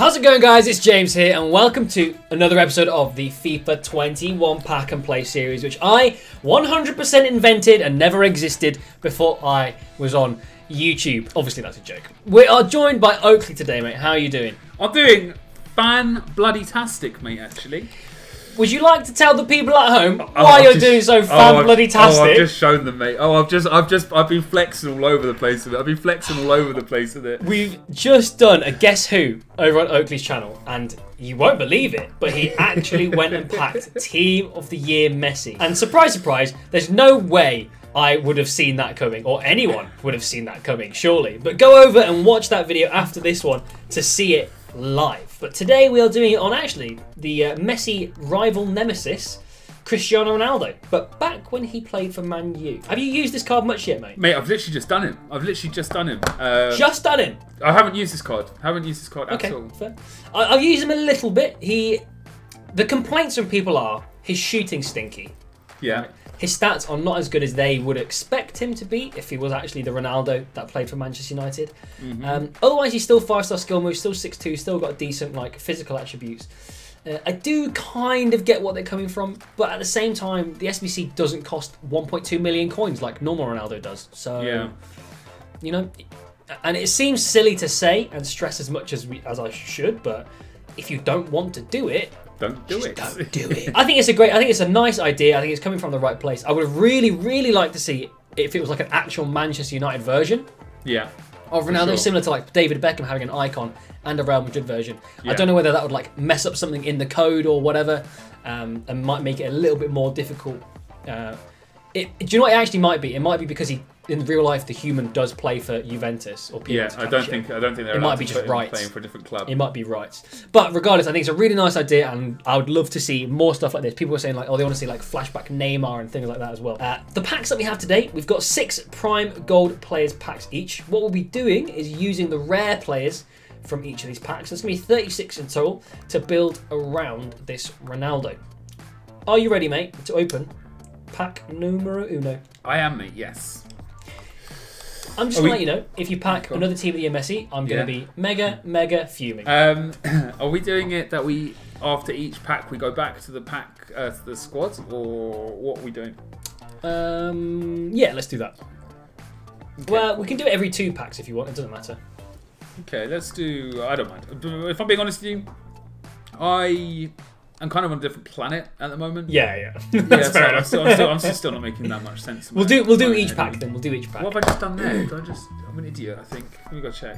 How's it going, guys? It's James here, and welcome to another episode of the FIFA 21 Pack and Play series, which I 100% invented and never existed before I was on YouTube. Obviously, that's a joke. We are joined by Oakley today, mate. How are you doing? I'm doing fan bloody tastic, mate. Actually, Would you like to tell the people at home Oh, why I've you're just- doing so oh, fan I've- bloody Oh, I've just shown them, mate. Oh, I've just, I've just, I've been flexing all over the place with it. I've been flexing all over the place with it. We've just done a Guess Who over on Oakley's channel, and you won't believe it, but he actually went and packed Team of the Year Messi. And surprise, surprise, there's no way I would have seen that coming, or anyone would have seen that coming, surely. But go over and watch that video after this one to see it live. But today we are doing it on actually the uh, Messi rival nemesis. Cristiano Ronaldo, but back when he played for Man U. Have you used this card much yet, mate? Mate, I've literally just done him. I've literally just done him. Uh, Just done him. I haven't used this card. I haven't used this card Okay, at all. fair. I, I've used him a little bit. He, the complaints from people are his shooting stinky. Yeah. His stats are not as good as they would expect him to be if he was actually the Ronaldo that played for Manchester United. Mm-hmm. Um, otherwise, he's still five star skill move, still six two, still got decent like physical attributes. Uh, I do kind of get what they're coming from, but at the same time, the SBC doesn't cost 1.2 million coins like normal Ronaldo does. So Yeah. you know, and it seems silly to say and stress as much as we as I should, but if you don't want to do it, Don't do just it. don't do it. I think it's a great. I think it's a nice idea. I think it's coming from the right place. I would have really, really liked to see if it was like an actual Manchester United version yeah. of Ronaldo, sure. similar to like David Beckham having an icon and a Real Madrid version. Yeah. I don't know whether that would like mess up something in the code or whatever, um, and might make it a little bit more difficult. Uh, it, do you know what it actually might be? It might be because he, in real life, the human does play for Juventus or Yeah. I don't think. I don't think they're. It might be just rights. playing for a different club. It might be right. But regardless, I think it's a really nice idea, and I would love to see more stuff like this. People were saying, like, oh, they want to see, like, flashback Neymar and things like that as well. Uh, the packs that we have today, we've got six Prime Gold Players packs each. What we'll be doing is using the rare players from each of these packs. There's going to be 36 in total to build around this Ronaldo. Are you ready, mate, to open pack numero uno? I am, mate. Yes. I'm just going to we- let you know, if you pack another team of the Messi, I'm going to Yeah. be mega, mega fuming. Um, are we doing it that we after each pack we go back to the pack uh, to the squad or what are we doing? Um, yeah, let's do that. Well, we can do it every two packs if you want. It doesn't matter. Okay, let's do. I don't mind. If I'm being honest with you, I am kind of on a different planet at the moment. Yeah, yeah. Yeah, That's so fair I'm, still, I'm, still, I'm still still not making that much sense. we'll do we'll do each pack then. We'll do each pack. What have I just done there? Did I just? I'm an idiot. I think. Let me go check.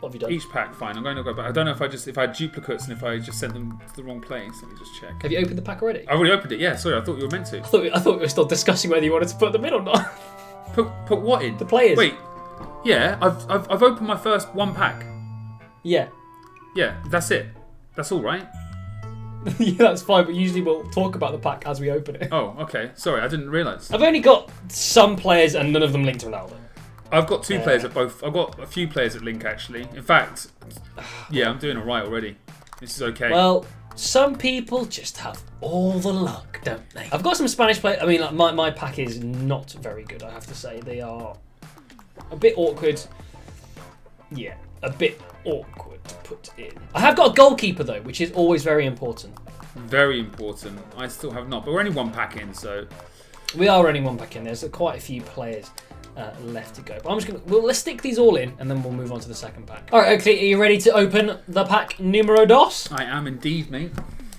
What have you done? Each pack, fine. I'm going to go back. I don't know if I just if I had duplicates and if I just sent them to the wrong place. Let me just check. Have you opened the pack already? I already opened it. Yeah, sorry. I thought you were meant to. I thought, I thought we were still discussing whether you wanted to put them in or not. Put put what in? the players. Wait. Yeah, I've, I've I've opened my first one pack. Yeah. Yeah, that's it. That's all right. yeah, that's fine. But usually we'll talk about the pack as we open it. Oh, okay. Sorry, I didn't realise. I've only got some players and none of them linked to Ronaldo. I've got two Yeah. players at both. I've got a few players at Link actually. In fact, yeah, I'm doing all right already. This is okay. Well, some people just have all the luck, don't they? I've got some Spanish players. I mean, like, my, my pack is not very good, I have to say. They are a bit awkward. Yeah, a bit awkward to put in. I have got a goalkeeper, though, which is always very important. Very important. I still have not, but we're only one pack in, so We are only one pack in. There's quite a few players uh, left to go. But I'm just gonna. Well, let's stick these all in, and then we'll move on to the second pack. All right, Oakley, are you ready to open the pack numero dos? I am indeed, mate.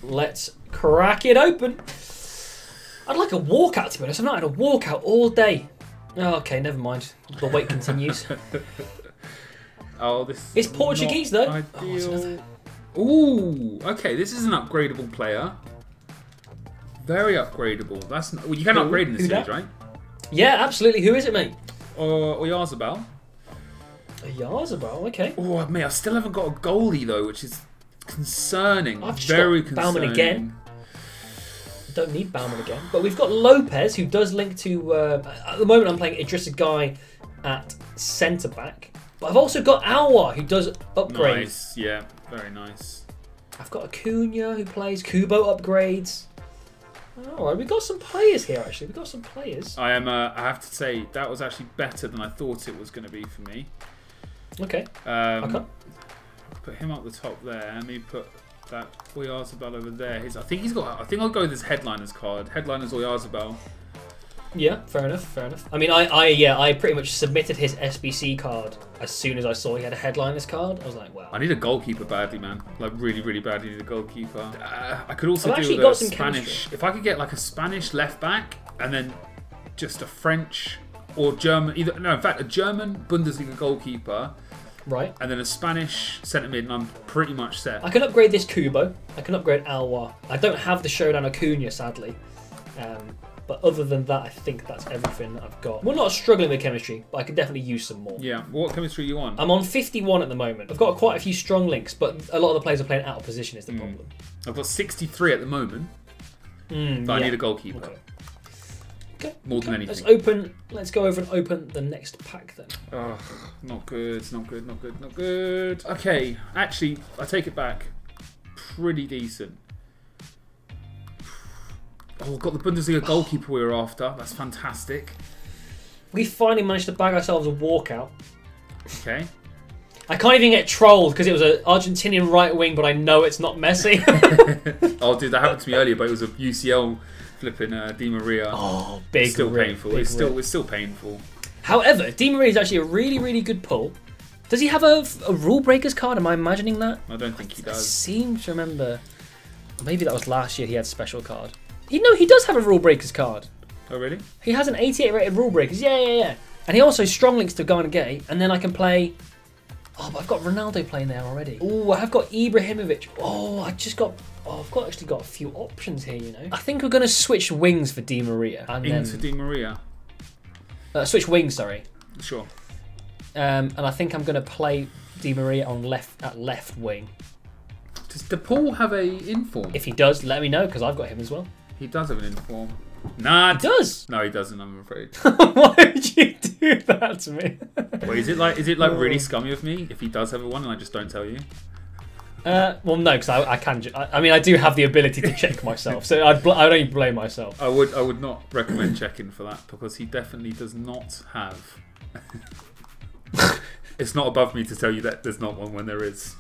Let's crack it open. I'd like a walkout to be honest. I've not had a walkout all day. Oh, okay, never mind. The wait continues. Oh, this. It's Portuguese, not though. Oh. Ooh, okay. This is an upgradable player. Very upgradable. That's n- well, you can Who? upgrade in this Who series, that? right? yeah, absolutely. Who is it, mate? Or Oyarzabal. A Yarzabal, okay. Oh, mate, I still haven't got a goalie though, which is concerning. I've just Very got Baumann concerning. again. Don't need Baumann again. But we've got Lopez, who does link to. Uh, at the moment, I'm playing Idrissa Gueye at centre back. But I've also got Alwa, who does upgrades. Nice, yeah, very nice. I've got Acuna, who plays Kubo upgrades. All right, we've got some players here. Actually, we've got some players. I am. Uh, I have to say that was actually better than I thought it was going to be for me. Okay. Um, Okay. put him up the top there, and me put that Oyarzabal over there. His, I think he's got. I think I'll go with his headliners card. Headliners Oyarzabal. Yeah, fair enough, fair enough. I mean, I, I, yeah, I pretty much submitted his SBC card as soon as I saw he had a headliners card. I was like, wow. I need a goalkeeper badly, man. Like really, really badly need a goalkeeper. Uh, I could also I've do with got a some Spanish. chemistry. If I could get like a Spanish left back and then just a French or German, either no, in fact, a German Bundesliga goalkeeper Right. and then a Spanish centre mid, and I'm pretty much set. I can upgrade this Kubo. I can upgrade Alwa. I don't have the Showdown Acuna, sadly. Um, but other than that, I think that's everything I've got. We're not struggling with chemistry, but I could definitely use some more. Yeah. What chemistry are you on? I'm on 51 at the moment. I've got quite a few strong links, but a lot of the players are playing out of position is the problem. I've got 63 at the moment, Mm, but I need a goalkeeper Okay. Okay. more than okay, Let's open. Let's go over and open the next pack then. Oh, not good, not good, not good, not good. Okay, actually, I take it back. Pretty decent. Oh, got the Bundesliga goalkeeper we were after. That's fantastic. We finally managed to bag ourselves a walkout. Okay. I can't even get trolled because it was an Argentinian right wing, but I know it's not Messi. oh, dude, that happened to me earlier, but it was a UCL flipping uh, Di Maria. oh, big still rip, painful. big It's still rip. it's still painful. However, Di Maria is actually a really, really good pull. Does he have a, a rule breakers card? Am I imagining that? I don't think he I does. seem to remember. Maybe that was last year. He had special card. You know, he does have a rule breakers card. Oh, really? He has an 88 rated rule breakers. Yeah, yeah, yeah. And he also strong links to Gana Gueye, and then I can play. Oh, but I've got Ronaldo playing there already. Oh, I have got Ibrahimovic. Oh, I just got. Oh, I've got actually got a few options here. You know, I think we're gonna switch wings for Di Maria and Into then Di Maria. uh, switch wings. Sorry, Sure. um, and I think I'm gonna play Di Maria on left at left wing. Does DePaul have a inform? If he does, let me know because I've got him as well. He does have an inform. Nah. He does. No, he doesn't. I'm afraid. Why would you do that to me? Wait, is it like is it like really scummy of me if he does have a one and I just don't tell you? Uh, well, no, because I, I can. I, I mean, I do have the ability to check myself, so I'd, bl- I'd only blame myself. I would I would not recommend checking for that because he definitely does not have. it's not above me to tell you that there's not one when there is.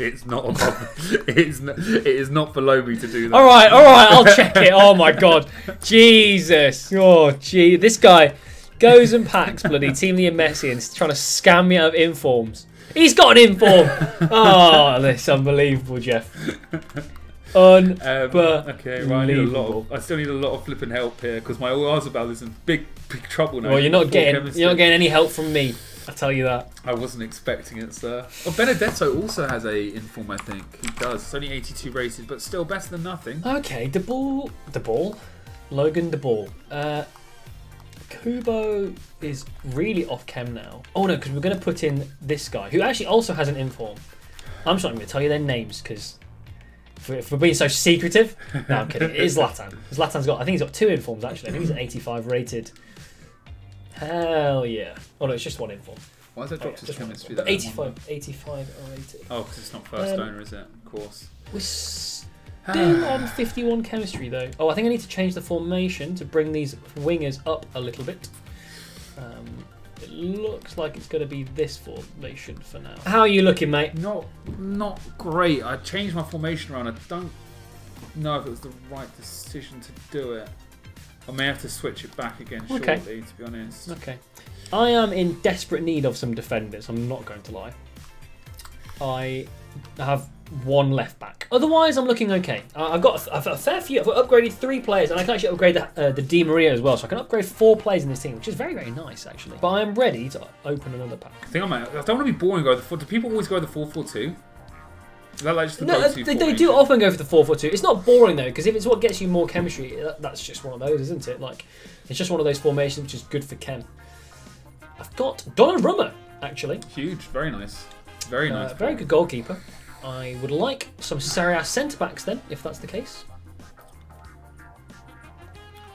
It's not above. it is. Not, it is not below me to do that. All right, all right, I'll check it. Oh my god, Jesus! Oh gee, this guy goes and packs bloody Team the Messi and is trying to scam me out of informs. He's got an inform. Oh, this unbelievable, Jeff. Un. Um, But okay, right. I need a lot. Of, I still need a lot of flipping help here because my Arzabal is in big, big trouble now. Well, you're not getting you're not getting any help from me. I tell you that. I wasn't expecting it, sir. Oh, Benedetto also has a inform. I think he does. It's only 82 rated, but still better than nothing. Okay, the ball, the ball, Logan the ball. Uh, Kubo is really off chem now. Oh no, because we're going to put in this guy who actually also has an inform. I'm just not going to tell you their names because for, we're being so secretive. No, I'm kidding. It is Latan. Latan's got, I think he's got two informs actually. I think he's an 85 rated. Hell yeah. Oh no, it's just one inform. Why has that Oh, yeah, his just one chemistry? inform. that But one? 85, or 80. Oh, because it's not first Um, owner, is it? Of course. We're still on 51 chemistry though. Oh, I think I need to change the formation to bring these wingers up a little bit. Um, it looks like it's going to be this formation for now. How are you looking, mate? Not, not great. I changed my formation around. I don't know if it was the right decision to do it. I may have to switch it back again shortly, to be honest. Okay. I am in desperate need of some defenders, I'm not going to lie. I have one left back. Otherwise, I'm looking okay. I've got a fair few. I've upgraded three players, and I can actually upgrade the, uh, the Di Maria as well. So I can upgrade four players in this team, which is very, very nice, actually. But I am ready to open another pack. I think I might. I don't want to be boring. Go the four. Do people always go the 4 4 2? Like the no, uh, they, they do often go for the four foot two. It's not boring though, because if it's what gets you more chemistry, that, that's just one of those, isn't it? Like, it's just one of those formations which is good for chem. I've got Donnarumma actually. Huge, very nice, very uh, nice. Very good goalkeeper. I would like some Serie A centre backs then, if that's the case.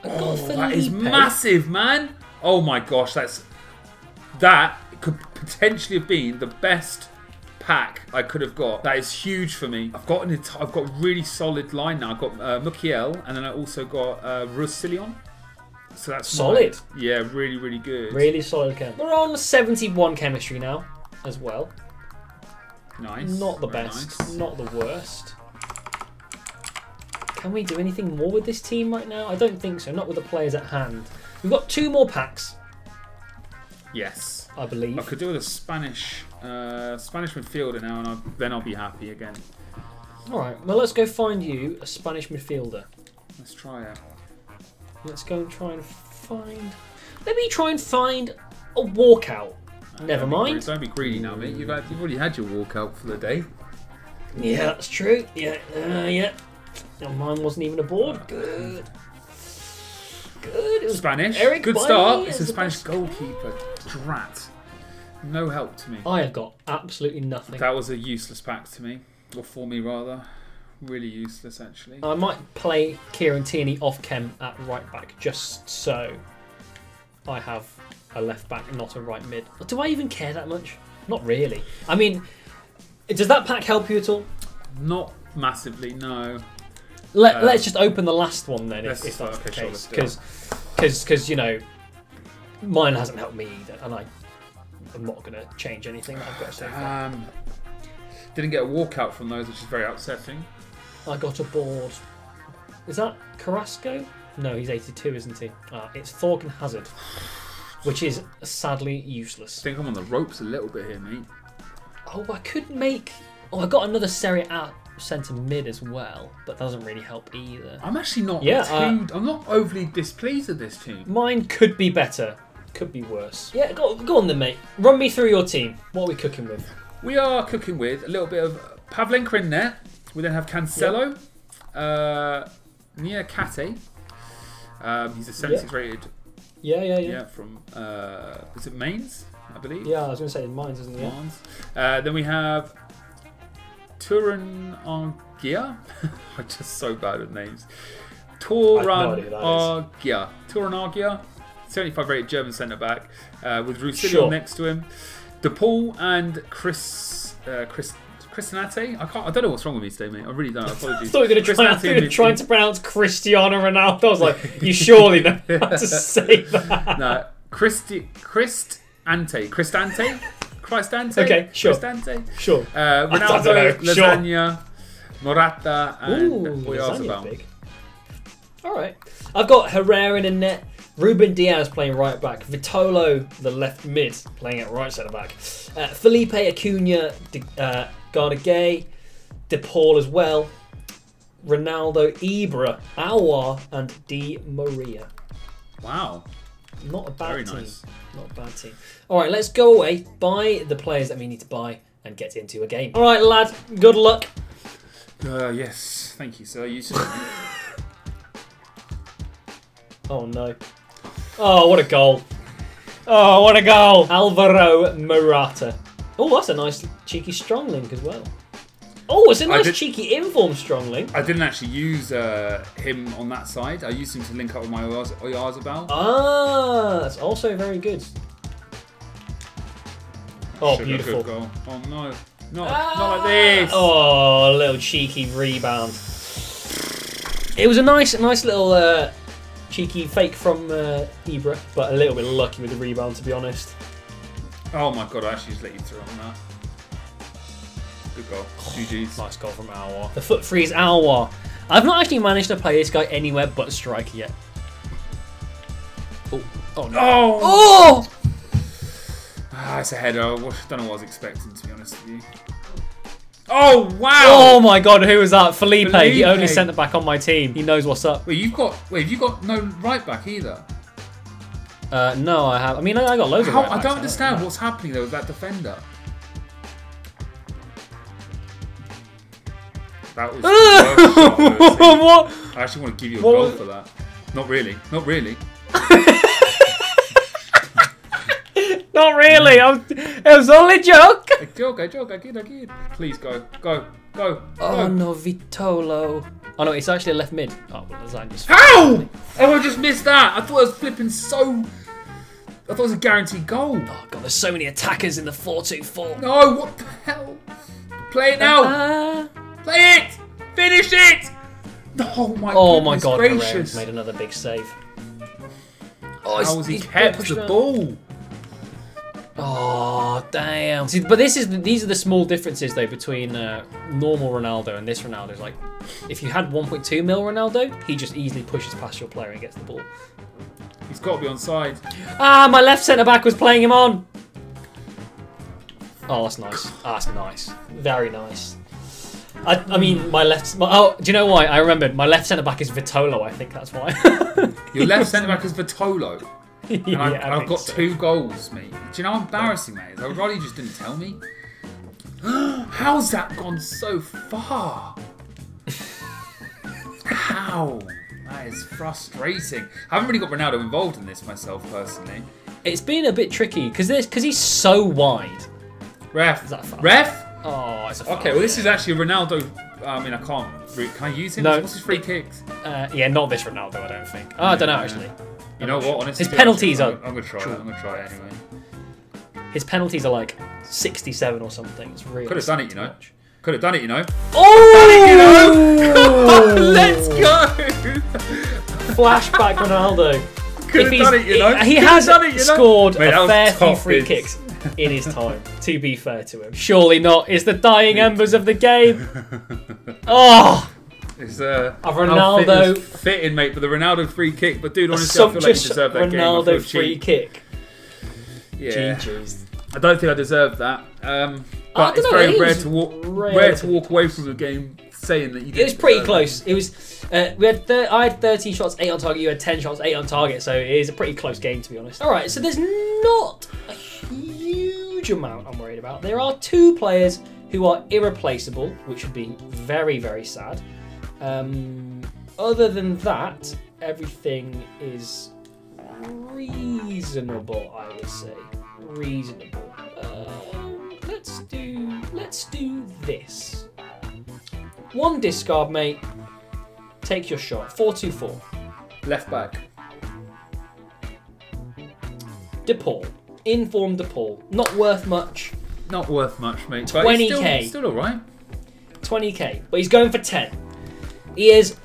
I've oh, that is massive, man! Oh my gosh, that's that could potentially have been the best pack I could have got. That is huge for me. I've got an I've got a really solid line now. I've got uh, Mukiele, and then I also got uh, Roussillon. So that's my- Solid. yeah, really, really good. Really solid Chem. We're on 71 chemistry now, as well. Nice. Not the Very best, nice. not the worst. Can we do anything more with this team right now? I don't think so. Not with the players at hand. We've got two more packs, Yes. I believe. I could do with a Spanish uh, Spanish midfielder now, and I'll, then I'll be happy again. All right. Well, let's go find you a Spanish midfielder. Let's try it. Let's go and try and find. Let me try and find a walkout. Never Don't mind. greedy- Don't be greedy now, mate. You've, had, you've already had your walkout for the day. Yeah, that's true. Yeah, uh, yeah. Oh, mine wasn't even a board. Good. Good. It was Spanish. Eric Good Bailly start. It's a Spanish goalkeeper. Drat. No help to me. I have got absolutely nothing. That was a useless pack to me, or for me rather. Really useless, actually. I might play Kieran Tierney off chem at right back just so I have a left back, not a right mid. Do I even care that much? Not really. I mean, does that pack help you at all? Not massively, no. Let, Uh, let's just open the last one then, if, if that's okay, the case. Because, because, you know, mine hasn't helped me either, and I, I'm not going to change anything that I've got so far. Um, didn't get a walkout from those, which is very upsetting. I got a board. Is that Carrasco? No, he's 82, isn't he? Ah, it's Thorgan Hazard, which is sadly useless. I think I'm on the ropes a little bit here, mate. Oh, I could make. Oh, I got another Serie A centre mid as well, but that doesn't really help either. I'm actually not Yeah, too. I'm not overly displeased with this team. Mine could be better, could be worse. Yeah, go, go on then, mate. Run me through your team. What are we cooking with? We are cooking with a little bit of Pavlenka in net. We then have Cancelo, uh, Niakhaté. Um, he's a 76 rated. Yeah, yeah, yeah. Yeah, from uh, is it Mainz, I believe. Yeah, I was going to say Mainz, isn't it? Yeah. Mainz. Uh, then we have Turan Argia. I'm just so bad at names. no Turan idea who that Argia. Turan Argia, 75 rated German centre back, uh, with Roussillon Sure. next to him. DePaul and Chris uh, Chris Christinate. I can't. I don't know what's wrong with me today, mate. I really don't. I Apologies. thought you were going to try, you trying to pronounce Cristiano Ronaldo. I was like, you surely know how to say that. No, Christi Christ Ante. Cristante? Cristante? Okay, sure. Cristante? Sure. Uh, Ronaldo, know, sure. Morata, and Ooh, lasagna's Oyarzabal. big. All right. I've got Herrera in a net. Ruben Dias playing right back. Vitolo, the left mid, playing at right centre back. Uh, Felipe Acuna, De, uh, Gueye, De Paul as well. Ronaldo, Ibra, Awar, and Di Maria. Wow, Not a bad very team. nice. Not a bad team. All right, let's go away, buy the players that we need to buy, and get into a game. All right, lad. Good luck. Uh, yes, thank you, sir. You said Oh no. Oh, what a goal. Oh, what a goal. Alvaro Morata. Oh, that's a nice cheeky strong link as well. Oh, it's a nice did- cheeky inform strong link. I didn't actually use uh, him on that side. I used him to link up with my Oyarz- Oyarzabal. Ah, that's also very good. Oh, Should beautiful. Goal. Oh no, not, Ah! not like this. Oh, a little cheeky rebound. It was a nice, nice little uh, cheeky fake from uh, Ibra, but a little bit lucky with the rebound, to be honest. Oh my god, I actually just let you through on that. Good goal. GG's. Nice goal from Alwar. The foot freeze Alwar. I've not actually managed to play this guy anywhere but striker yet. Oh, oh no. Oh! Oh! Ah, it's a header. I don't know what I was expecting, to be honest with you. Oh, wow! Oh my god, who was that? Felipe, the Felipe. only centre back on my team. He knows what's up. Wait, you've got wait, have you got no right back either? Uh, no, I have. I mean, I, I got loads How, of right I don't understand what's happening there with that defender. That was the worst shot I've ever seen. what? I actually want to give you a What goal was- for that. Not really. Not really. Not really. I was, it was only a joke. A joke, a joke, I kid, I kid. Please go, go, go, Oh go. no, Vitolo. Oh no, it's actually a left mid. Oh, well, lasagna's. How? Oh, I just missed that. I thought I was flipping so. I thought it was a guaranteed goal. Oh god, there's so many attackers in the 4-2-4. No, what the hell? Play it now. Ah. Play it. Finish it. Oh my. Oh my god, gracious. Made another big save. Oh, How has he kept the ball? Oh damn! See, but this is these are the small differences though between uh, normal Ronaldo and this Ronaldo. Is like, if you had 1.2 mil Ronaldo, he just easily pushes past your player and gets the ball. He's got to be on side. Ah, my left centre back was playing him on. Oh, that's nice. Ah, that's nice. Very nice. I, I mean, my left. My, oh, do you know why? I remembered. My left centre back is Vitolo. I think that's why. Your left centre back is Vitolo. And yeah, I've, I I've got so. two goals, mate. Do you know how embarrassing that is? I would rather you just didn't tell me. How's that gone so far? How? That is frustrating. I haven't really got Ronaldo involved in this myself personally. It's been a bit tricky because because he's so wide. Ref. that a foul? Ref? Oh, it's a foul. Okay, well this is actually Ronaldo. I mean, I can't. Can I use him? No. What's his free kicks? Uh, yeah, not this Ronaldo. I don't think. Oh, I don't know actually. You know what? Honestly, His penalties I'm, are I'm gonna try. it. I'm gonna try it anyway. His penalties are like 67 or something. It's really Could have done it, you know. Could have done it, you know. Oh! Let's go. Flashback Ronaldo. Could have done it, you know. He, he has done it, you know. scored Mate, a fair few free kicks in his time. to be fair to him, surely not. It's the dying embers of the game. Oh, It's uh, A Ronaldo- fitting, mate, for the Ronaldo free kick. But dude, honestly, I feel like you deserve that game. I Ronaldo free cheap. kick. Yeah, GG's. I don't think I deserve that. Um, but it's know, very it rare to walk rare rare to- walk away from the game saying that you. It was pretty close. It was. Uh, we had. I had 13 shots, eight on target. You had 10 shots, eight on target. So it is a pretty close game, to be honest. All right. So there's not a huge amount I'm worried about. There are two players who are irreplaceable, which would be very, very sad. Um, other than that, everything is reasonable. I would say reasonable. Uh, let's do. Let's do this. One discard, mate. Take your shot. 4 2 4. Left back. DePaul. Informed DePaul. Not worth much. Not worth much, mate. 20k. Still, still all right. 20k. But he's going for 10. Is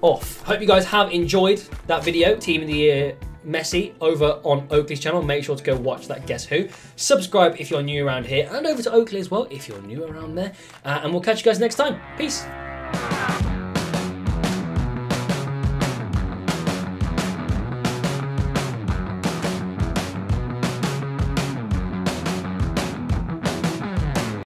off. Hope you guys have enjoyed that video. Team of the Year Messi over on Oakley's channel. Make sure to go watch that Guess Who. Subscribe if you're new around here. And over to Oakley as well if you're new around there. Uh, and we'll catch you guys next time. Peace.